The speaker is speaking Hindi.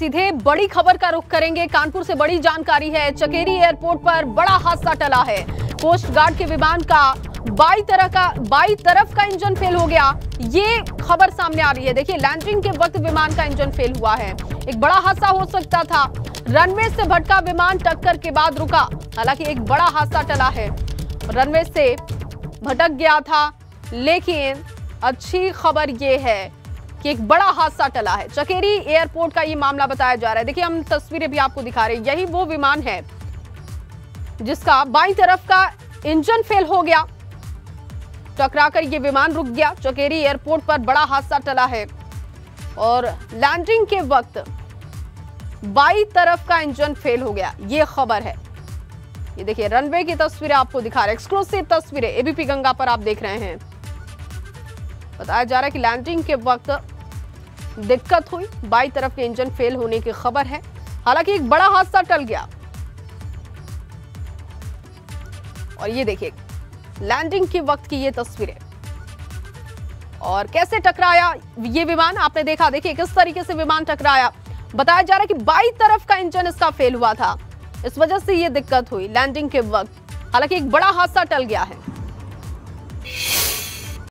सीधे बड़ी खबर का रुख करेंगे। कानपुर से बड़ी जानकारी है, चकेरी एयरपोर्ट पर बड़ा हादसा टला है। कोस्ट गार्ड के विमान का बाई तरह का, बाई तरफ़ का इंजन फेल हो गया। ये खबर सामने आ रही है। देखिए लैंडिंग के वक्त विमान का इंजन फेल हुआ है। एक बड़ा हादसा हो सकता था। रनवे से भटका विमान टक्कर के बाद रुका। हालाँकि एक बड़ा हादसा टला है। रनवे से भटक गया था, लेकिन अच्छी खबर ये है कि एक बड़ा हादसा टला है। चकेरी एयरपोर्ट का ये मामला बताया जा रहा है। देखिए, हम तस्वीरें भी आपको दिखा रहे हैं। यही वो विमान है जिसका बाई तरफ़ का इंजन फेल हो गया। टकराकर ये विमान रुक गया। चकेरी एयरपोर्ट पर बड़ा हादसा टला है और लैंडिंग के वक्त बाई तरफ़ का इंजन फेल हो गया। ये खबर है। ये देखिए, रनवे की तस्वीरें आपको दिखा रहे एक्सक्लूसिव तस्वीरें। एबीपी गंगा पर आप देख रहे हैं। बताया जा रहा है कि लैंडिंग के वक्त दिक्कत हुई। बाई तरफ़ के इंजन फेल होने की खबर है। हालाँकि एक बड़ा हादसा टल गया। और ये देखिए, लैंडिंग के वक्त की ये तस्वीरें। और कैसे टकराया ये विमान? आपने देखा, देखिए किस तरीके से विमान टकराया। बताया जा रहा है कि बाई तरफ़ का इंजन इसका फेल हुआ था। इस वजह से ये दिक्कत हुई लैंडिंग के वक्त। हालाँकि एक बड़ा हादसा टल गया है।